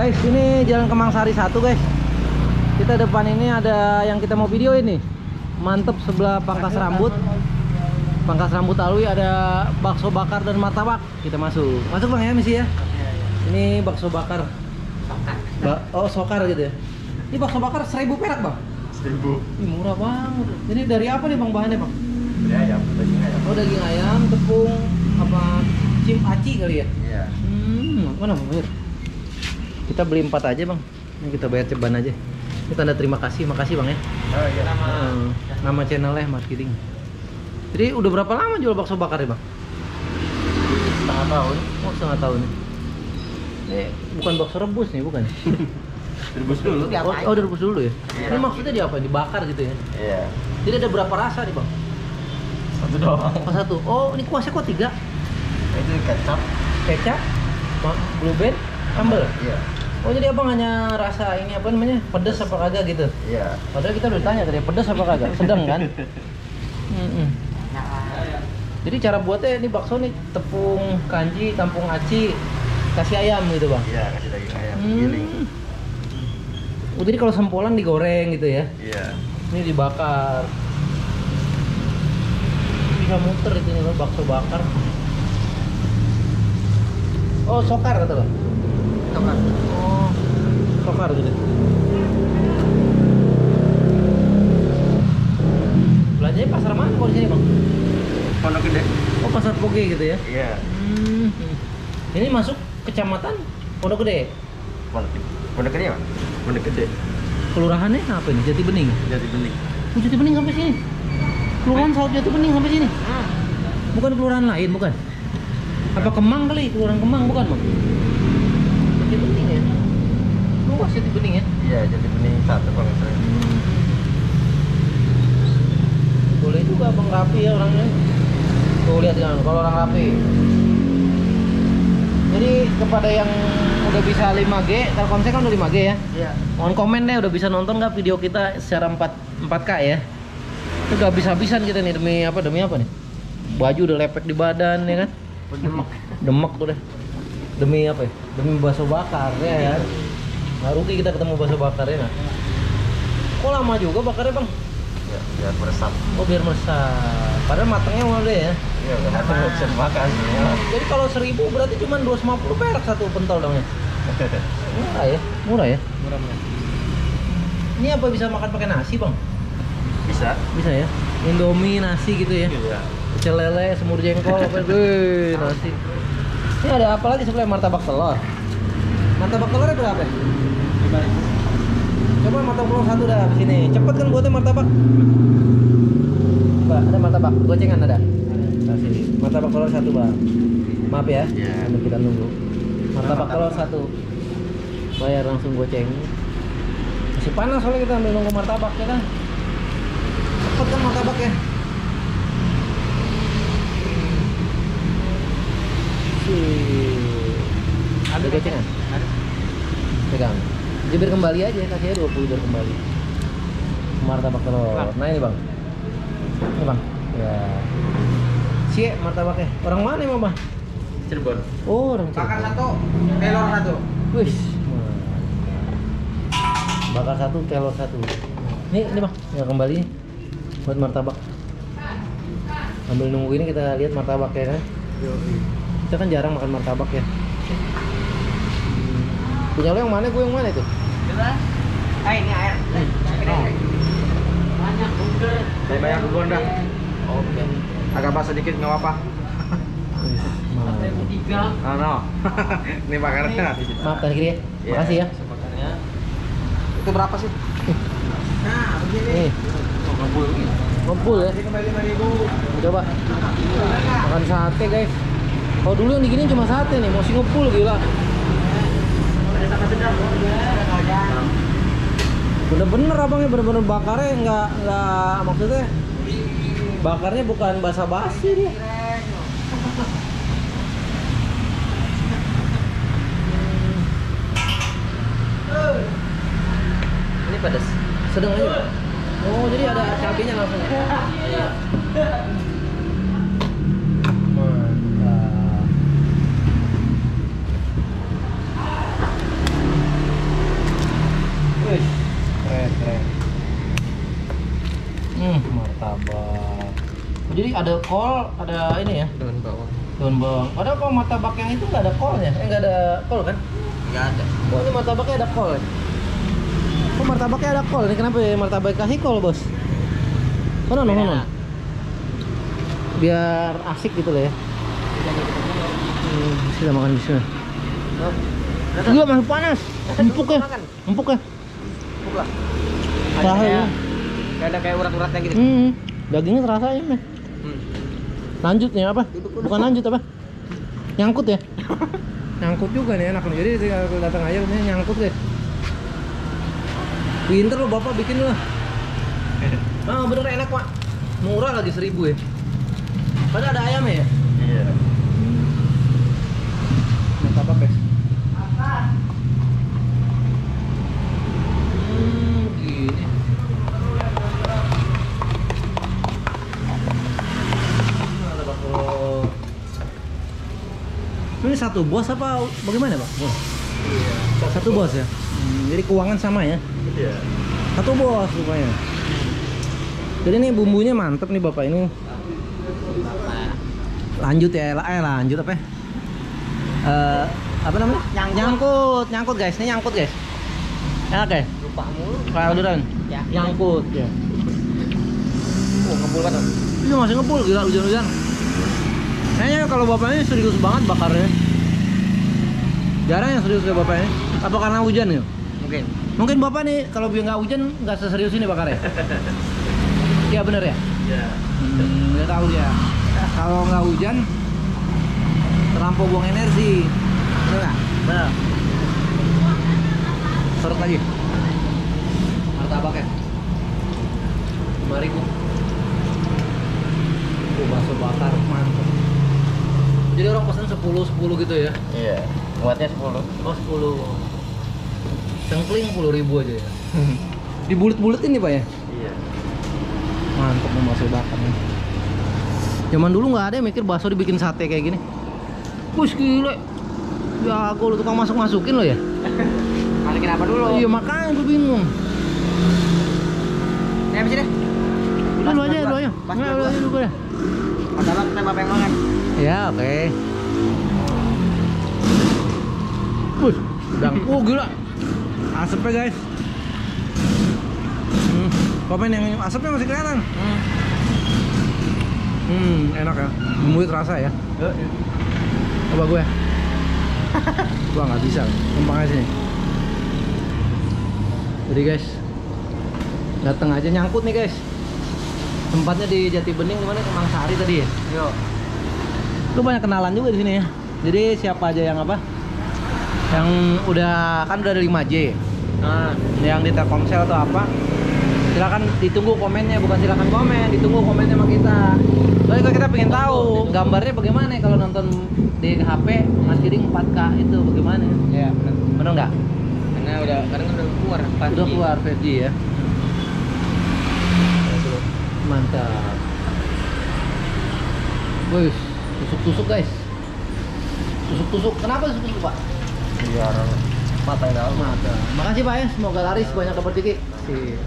Guys, ini Jalan Kemang Sari 1, guys. Kita depan ini ada yang kita mau video ini. Mantep sebelah pangkas rambut. Pangkas rambut alwi ada bakso bakar dan martabak. Kita masuk. Masuk Bang ya, misi ya. Ini bakso bakar. Ba- oh, sokar gitu ya. Ini bakso bakar 1000 perak, Bang. Seribu. Ih, murah banget. Ini dari apa nih, Bang, bahannya, Bang? Ya, ayam, daging ayam. Oh, daging ayam, tepung, apa cim aci kali ya? Iya. Hmm, mana Bang? Kita beli empat aja Bang. Ini kita bayar ceban aja. Ini tanda terima kasih, makasih Bang ya. Oh iya. Hmm, nama channelnya Mas Kiting. Jadi udah berapa lama jual bakso bakar ya Bang? Setengah tahun. Oh setengah tahun. Ini bukan bakso rebus nih, bukan? Direbus dulu. Oh, oh direbus dulu ya? Iya. Ini maksudnya di apa? Dibakar gitu ya? Iya. Jadi ada berapa rasa nih Bang? Satu doang. Oh satu. Oh ini kuasnya kok tiga? Itu kecap. Kecap, ma- blue band, sambal. Iya. Oh jadi abang hanya rasa ini apa namanya pedas apa kagak gitu? Iya. Padahal kita udah tanya tadi pedas apa kagak? Sedang kan? Mm-mm. Jadi cara buatnya ini bakso nih tepung kanji, tampung aci, kasih ayam gitu bang. Iya, kasih daging ayam. Hmm. Giling. Oh, jadi kalau sempolan digoreng gitu ya? Iya. Ini dibakar. Bisa muter itu nih Bang, bakso bakar. Oh sokar kata lo? Tokar. Oh sokar gitu. Belanjanya pasar mana kalau di sini bang? Pondok gede. Oh pasar Poge gitu ya? Iya. Hmm. Ini masuk kecamatan Pondok Gede. Pondok gede. Pondok gede apa? Pondok gede. Kelurahannya apa ini? Jati Bening. Jadi bening. Oh, Jati Bening sampai sini. Kelurahan Saut Jati Bening sampai sini. Bukan kelurahan lain, bukan? Apa Kemang kali? Kelurahan Kemang bukan, Bang? Jati Bening ya. Luas Jati Bening ya. Iya, jadi bening satu kalau salah. Boleh juga Bang rapi ya orangnya. Tuh lihat kan, kalau orang rapi. Jadi kepada yang udah bisa 5G, Telkomsel kan udah 5G ya. Iya. Mohon komen deh udah bisa nonton nggak video kita secara 4 4K ya. Itu gak habis-habisan kita nih demi apa demi apa nih? Baju udah lepek di badan ya kan? Demak. Demek tuh deh. Demi apa ya? Demi bakso bakar ya kan? Nggak rugi kita ketemu bakso bakar ya nggak? Kok lama juga bakarnya bang? Ya, biar meresap. Oh biar meresap. Padahal matangnya udah ya. Iya, udah matang nggak bisa dimakan. Ya. Jadi kalau 1000 berarti cuma 250 perak satu pentol dong ya? Murah ya? Murah ya? Murah murah. Ini apa bisa makan pakai nasi bang? Bisa. Bisa ya? Indomie, nasi gitu ya? Iya. pecel lele, semur jengkol, apa nasi. Ini ada apa lagi sebelah martabak telur? Martabak telurnya berapa? Coba martabak telur satu dah di sini. Cepet kan buatnya martabak. Coba, ada martabak, gocengan ada. Nah, sini. Martabak telur satu, Bang. Maaf ya. Sambil kita nunggu. Martabak telur satu. Bayar langsung goceng. Masih panas soalnya kita ambil nunggu martabak ya kan. Cepet kan martabak ya. Sih. Ada gocengan? Ada. Pegang. Jebir kembali aja, kasih aja 20 biar kembali. Martabak telur. Bang. Nah ini bang. Ini bang. Ya. Cie martabaknya. Orang mana emang bang? Cirebon. Oh orang Cirebon. Bakar satu, telur satu. Wih. Bakar satu, telur satu. Nih, ini bang, ya kembali buat martabak. Sambil nunggu ini kita lihat martabak ya kan. Kita kan jarang makan martabak ya. Hmm. Punya lo yang mana? Gue yang mana itu? Eh, ini air. Oh. Banyak bundar. Banyak bundar. Oke. Agak basah dikit nggak apa-apa. Oh, no. ini bakarnya. Maaf tadi kiri ya. Iya. Makasih ya. Itu berapa sih? Nah, begini. Ngebul. ngumpul ya. Ini kembali 5000. Coba makan sate guys. Kalau dulu yang digini cuma sate nih, mau ngepul gila. Bener-bener abangnya bener-bener bakarnya nggak nggak maksudnya bakarnya bukan basa-basi dia. Ini pedas. Sedang aja. Oh, jadi ada cabenya langsung. ya? Iya. Mantap. martabak. Oh, Jadi ada kol, ada ini ya, Daun bawang. daun bawang. Padahal kalau martabak yang itu nggak ada kolnya, eh nggak ada kol kan? Enggak ada. Oh ini martabaknya ada kol ya? Oh martabaknya ada kol, ini kenapa ya martabak kasih kol bos? Oh no, no, no, no. Beda. Biar asik gitu loh ya. Hmm, Bismillah makan bismillah. Gila masih panas, empuk ya, empuk ya. Empuk lah. Kayak, ya. kayak ada kayak urat-uratnya gitu. Hmm, dagingnya terasa ya Lanjut nih apa? Bukan lanjut apa? Nyangkut ya? nyangkut juga nih enak nih. Jadi tinggal datang aja ini nyangkut deh. Pinter lo bapak bikin lo. Ah bener enak pak. Murah lagi seribu ya. Padahal ada ayam ya? Iya. Apa apa guys? Hmm, gini. Ada bakso. Ini satu bos apa bagaimana pak? Bos. Satu bos ya. Hmm, jadi keuangan sama ya. Iya. Satu bos rupanya. Jadi ini bumbunya mantep nih bapak ini. Lanjut ya, eh lanjut apa? ya? Eh apa namanya? Nyangkut. nyangkut, nyangkut guys. Ini nyangkut guys. Enak ya? Lupa mulu. Kayak orderan. Ya. Nyangkut ya. Oh, ngebul kan. Iya masih ngebul gila hujan-hujan. Kayaknya kalau bapaknya serius banget bakarnya. Jarang yang serius kayak bapaknya. Apa karena hujan ya? Mungkin. Mungkin bapak nih kalau nggak hujan nggak seserius ini bakarnya. Iya bener ya? Iya. Hmm, nggak tahu dia. Kalau nggak hujan terlampau buang energi. Bener nggak? Benar. Serut lagi. Martabak ya. Lima ribu. Tuh bakso bakar mantap. Pesan 10 10 gitu ya. Iya. Muatnya 10. Oh 10. Cengkling 10 ribu aja ya. Dibulet-buletin nih pak ya? Iya. Mantap nih bakso bakar nih. Zaman dulu nggak ada yang mikir bakso dibikin sate kayak gini. Wih gile. Ya aku lu tukang masuk-masukin lo ya? Masukin apa dulu? Iya makanya gue bingung. Ini apa sih deh? Udah lu aja, lu aja. Pas lu aja dulu deh. Martabak kita bapak yang makan. Ya oke. Wih, udang. Oh gila. Asapnya guys. Hmm, komen yang asapnya masih kelihatan. Hmm, enak ya. Bumbunya terasa ya. Coba gue. gua nggak bisa. Numpang aja sini. Jadi guys, datang aja nyangkut nih guys. Tempatnya di Jati Bening gimana Kemang Sari tadi ya? Yo. Lu banyak kenalan juga di sini ya. Jadi siapa aja yang apa? Yang udah kan udah ada 5J. Nah, Yang di Telkomsel atau apa? Silakan ditunggu komennya, bukan silakan komen, ditunggu komennya sama kita. Soalnya kalau kita pengen tahu gambarnya bagaimana kalau nonton di HP Mas Giring 4K itu bagaimana? ya benar. Bener nggak? Karena udah kadang udah keluar pas Udah keluar 5G ya. Mantap. Wih, tusuk-tusuk guys. Tusuk-tusuk. Kenapa tusuk-tusuk, Pak? Biar mata yang dalam. Mata. Makasih Pak ya, semoga laris banyak dapat dikit.